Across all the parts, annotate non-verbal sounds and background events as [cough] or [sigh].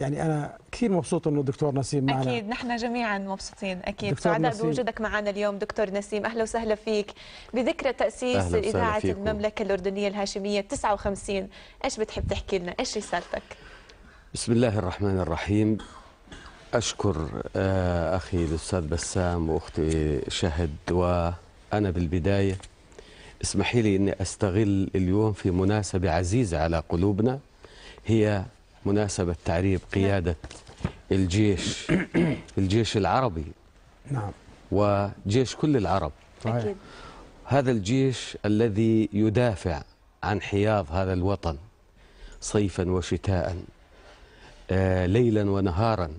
يعني أنا كثير مبسوط إنه الدكتور نسيم معنا. أكيد نحن جميعا مبسوطين أكيد. دكتور سعداء نسيم. بوجودك معنا اليوم دكتور نسيم أهلا وسهلا فيك. بذكرى تأسيس إذاعة. المملكة الأردنية الهاشمية 59 إيش بتحب تحكي لنا؟ إيش رسالتك؟ بسم الله الرحمن الرحيم. أشكر آه، أخي الأستاذ بسام وأختي شهد وأنا بالبداية اسمحي لي أني أستغل اليوم في مناسبة عزيزة على قلوبنا هي مناسبة تعريب قيادة الجيش [coughs] الجيش العربي. نعم. وجيش كل العرب. صحيح. أكيد. هذا الجيش الذي يدافع عن حياض هذا الوطن صيفا وشتاء آه، ليلا ونهارا.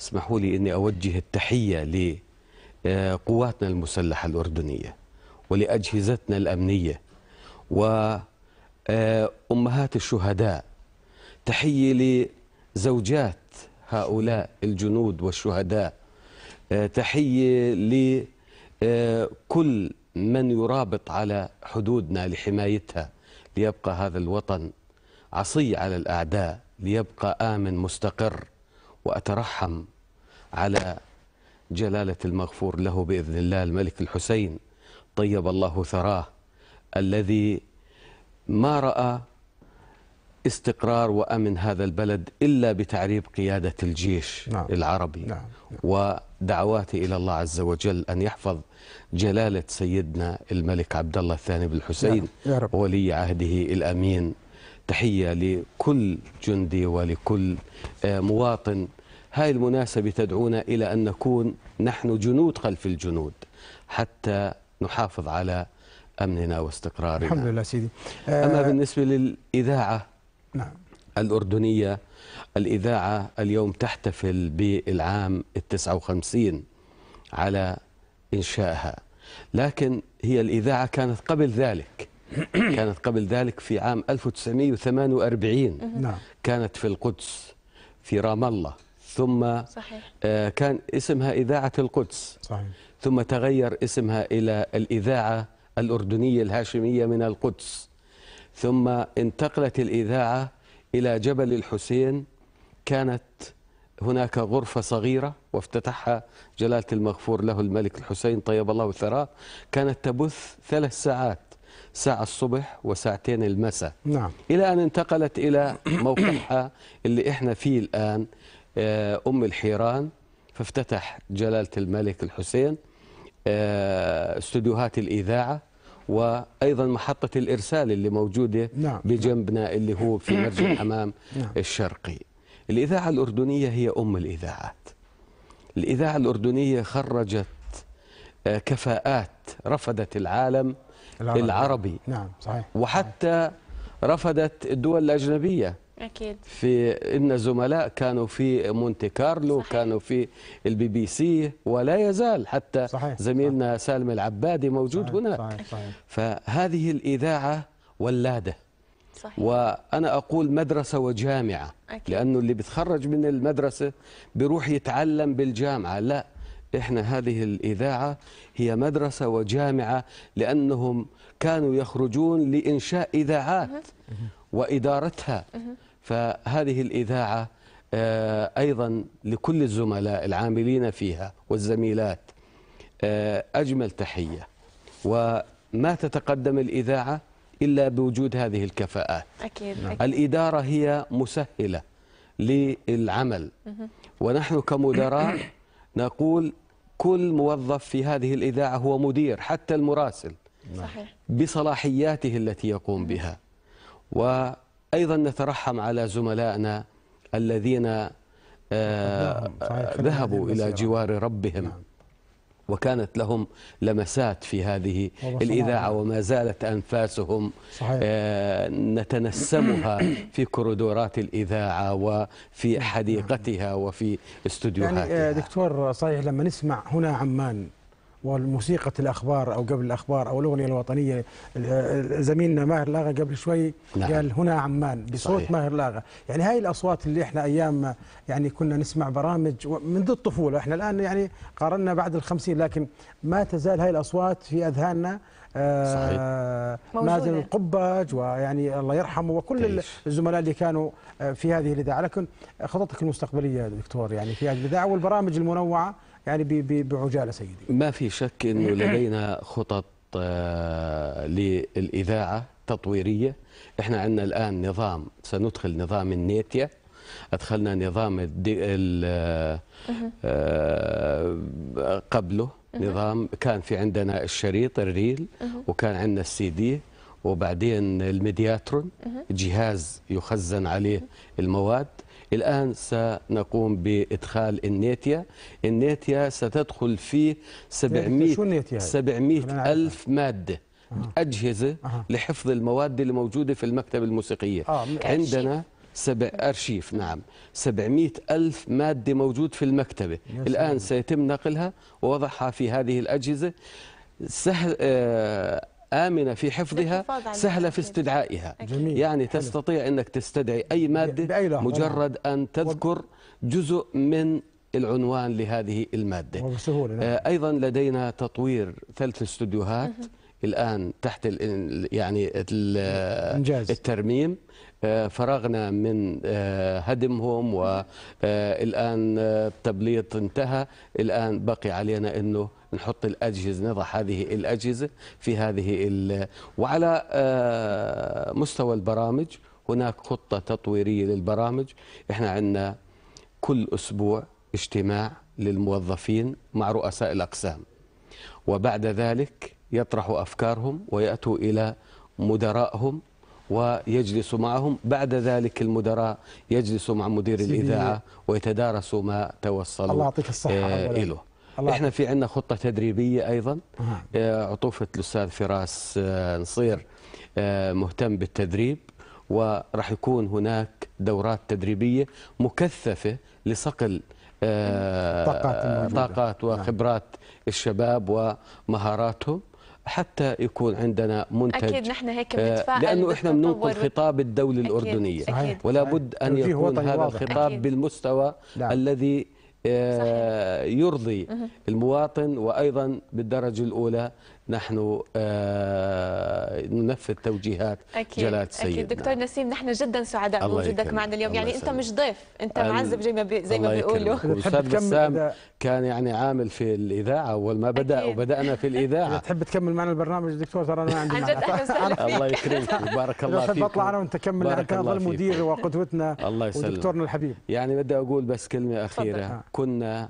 اسمحوا لي إني أوجه التحية لقواتنا المسلحة الأردنية ولأجهزتنا الأمنية وامهات الشهداء تحية لزوجات هؤلاء الجنود والشهداء. آه، تحية لكل من يرابط على حدودنا لحمايتها ليبقى هذا الوطن عصي على الأعداء ليبقى آمن مستقر وأترحم على جلالة المغفور له بإذن الله. الملك الحسين طيب الله ثراه الذي ما رأى استقرار وأمن هذا البلد إلا بتعريب قيادة الجيش نعم. العربي نعم. ودعواتي إلى الله عز وجل أن يحفظ جلالة سيدنا الملك عبد الله الثاني بن الحسين رب. ولي عهده الأمين تحية لكل جندي ولكل آه، مواطن هاي المناسبة تدعونا إلى أن نكون نحن جنود خلف الجنود حتى نحافظ على أمننا واستقرارنا الحمد لله سيدي أما آه بالنسبة للإذاعة نعم. الأردنية الإذاعة اليوم تحتفل بالعام التسعة وخمسين على إنشائها. لكن هي الإذاعة كانت قبل ذلك. [coughs] كانت قبل ذلك في عام 1948 نعم. كانت في القدس في رام الله. ثم صحيح. آه، كان اسمها إذاعة القدس. صحيح. ثم تغير اسمها إلى الإذاعة الأردنية الهاشمية من القدس. ثم انتقلت الإذاعة إلى جبل الحسين. كانت هناك غرفة صغيرة وافتتحها جلالة المغفور له الملك الحسين طيب الله ثراه كانت تبث ثلاث ساعات ساعة الصبح وساعتين المساء. نعم. إلى أن انتقلت إلى موقعها اللي إحنا فيه الآن آه، أم الحيران. فافتتح جلالة الملك الحسين آه، استوديوهات الإذاعة. وأيضا محطة الإرسال اللي موجودة نعم. بجنبنا اللي هو في [coughs] مرج الحمام نعم. الشرقي الإذاعة الأردنية هي أم الإذاعات الإذاعة الأردنية خرجت آه، كفاءات رفضت العالم العربي. العربي نعم صحيح وحتى رفضت الدول الأجنبية أكيد في إن زملاء كانوا في مونتي كارلو صحيح. كانوا في البي بي سي ولا يزال حتى صحيح. زميلنا سالم العبادي موجود صحيح. هناك صحيح صحيح فهذه الإذاعة ولادة صحيح وأنا أقول مدرسة وجامعة أكيد. لأنه اللي بتخرج من المدرسة بيروح يتعلم بالجامعة لا إحنا هذه الإذاعة هي مدرسة وجامعة لأنهم كانوا يخرجون لإنشاء إذاعات وإدارتها. فهذه الإذاعة آه، أيضا لكل الزملاء العاملين فيها والزميلات آه، أجمل تحية. وما تتقدم الإذاعة إلا بوجود هذه الكفاءات. أكيد أكيد. الإدارة هي مسهلة للعمل. ونحن كمدراء [coughs] نقول كل موظف في هذه الإذاعة هو مدير حتى المراسل. صحيح. بصلاحياته التي يقوم بها. وأيضا نترحم على زملائنا الذين آه، ذهبوا إلى. جوار ربهم نعم. وكانت لهم لمسات في هذه. الإذاعة وما زالت أنفاسهم صحيح. آه، نتنسمها في كوريدورات الإذاعة وفي حديقتها وفي استوديوهاتها يعني آه، دكتور صحيح لما نسمع هنا عمان والموسيقى الأخبار أو قبل الأخبار أو الأغنية الوطنية آه، زميلنا ماهر لاغا قبل شوي نعم. قال هنا عمان بصوت صحيح. ماهر لاغا يعني هاي الأصوات اللي إحنا أيام يعني كنا نسمع برامج منذ الطفولة إحنا الآن يعني قارنا بعد الخمسين لكن ما تزال هاي الأصوات في أذهاننا آه، موجودة. مازن القباج ويعني الله يرحمه وكل تعيش. الزملاء اللي كانوا آه، في هذه الإذاعة لكن خططك المستقبلية دكتور يعني في هذه الإذاعة والبرامج المنوعة يعني بعجالة سيدي. ما في شك إنه [coughs] لدينا خطط آه، للإذاعة تطويريه إحنا عندنا الآن نظام سندخل نظام ال Netia. أدخلنا نظام الدي ال- آه، قبله نظام. كان في عندنا الشريط ال reel. وكان عندنا السي دي. وبعدين الميدياترون جهاز يخزن عليه المواد. الآن سنقوم بإدخال النيتيا. النيتيا ستدخل فيه 700 شو النيتيا هاي؟ 700 خلينا نعرفها. ألف مادة أجهزة. لحفظ المواد اللي موجودة في المكتبة الموسيقية. آه، عندنا سبع أرشيف نعم. 700 ألف مادة موجود في المكتبة. الآن سيتم نقلها ووضعها في هذه الأجهزة. سهل آه، آمنة في حفظها سهلة في. استدعائها جميل. يعني. تستطيع أنك تستدعي أي مادة. مجرد أن تذكر جزء من العنوان لهذه المادة وبسهوله نعم. آه، أيضا لدينا تطوير ثلاث استوديوهات الآن تحت يعني. الترميم آه، فرغنا من آه، هدمهم والان التبليط انتهى الآن بقي علينا إنه نحط الأجهزة نضع هذه الأجهزة في هذه ال- وعلى آه، مستوى البرامج هناك خطة تطويرية للبرامج إحنا عندنا كل أسبوع اجتماع للموظفين مع رؤساء الأقسام وبعد ذلك يطرحوا أفكارهم ويأتوا إلى مدراءهم ويجلسوا معهم بعد ذلك المدراء يجلسوا مع مدير. الإذاعة ويتدارسوا ما توصلوا الله يعطيك الصحة آه، أولاً. له الله إحنا في عندنا خطة تدريبية أيضا. آه، عطوفة الأستاذ فراس آه، نصير آه، مهتم بالتدريب وراح يكون هناك دورات تدريبية مكثفة لصقل الموجودة. طاقات وخبرات الشباب ومهاراتهم حتى يكون عندنا منتج أكيد نحن هيك بنتفائل لأنه إحنا بننقل. خطاب الدولة أكيد، الأردنية أكيد. ولا بد أن يكون هذا. الخطاب أكيد. بالمستوى نعم. الذي آه، يرضي المواطن وأيضا بالدرجة الأولى نحن آه، ننفذ توجيهات أكيد جلالة السيد أكيد دكتور. نسيم نحن جدا سعداء الله بوجودك. معنا اليوم يعني أنت يسلمك. مش ضيف أنت ال- معذب زي ما بي زي ما بيقولوا تكمل بسام كان يعني عامل في الإذاعة اول ما بدأ أكيد. وبدأنا في إذا الاذاعه تحب تكمل معنا البرنامج دكتور ترى أنا ما عندي عن. جد [laughs] الله يكرمك وبارك إذا الله فيك أطلع أنا وأنت كمل بارك فيك. مدير وقدوتنا [laughs] الله يسلمك. ودكتورنا الحبيب يعني بدي أقول بس كلمة أخيرة آه. كنا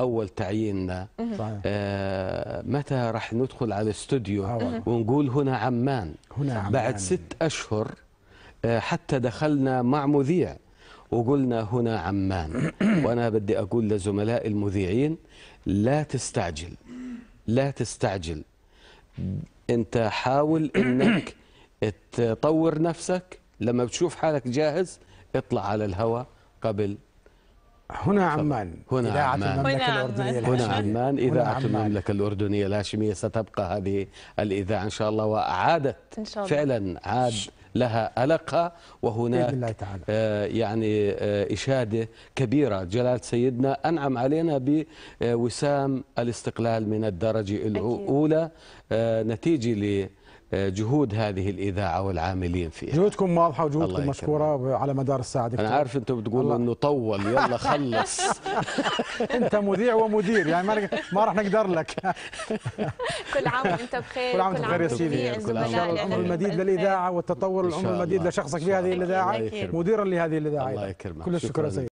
أول تعييننا آه متى راح ندخل على الاستوديو. ونقول هنا عمان. هنا عمان. بعد ست أشهر آه حتى دخلنا مع مذيع وقلنا هنا عمان. [coughs] وأنا بدي أقول لزملاء المذيعين لا تستعجل. لا تستعجل. أنت حاول [coughs] إنك تطور نفسك. لما بتشوف حالك جاهز اطلع على الهواء قبل هنا عمان هنا إذاعة عمان. المملكة هنا الأردنية عمان. هنا. عمان إذاعة. المملكة الأردنية الهاشمية ستبقى هذه الإذاعة إن شاء الله وأعادت إن شاء الله. فعلا عاد لها ألقها وهناك الله تعالى. آه يعني آه إشادة كبيرة جلالة سيدنا أنعم علينا بوسام الاستقلال من الدرجة الأولى آه نتيجة لجهود هذه الإذاعة والعاملين فيها جهودكم واضحة الله وجهودكم. مشكورة على مدار الساعة دكتور أنا عارف أنتم بتقولوا. إنه طول يلا خلص [laughs] أنت مذيع ومدير يعني ما ما راح نقدر لك [laughs] كل عام وأنت بخير كل عام وأنت بخير يا سيدي كل عام شاء الله الزملاء العمر المديد. للإذاعة والتطور العمر المديد. لشخصك في هذه يكرمك. مديرا لهذه الإذاعة الله. يكرمك. كل الشكر يا. سيدي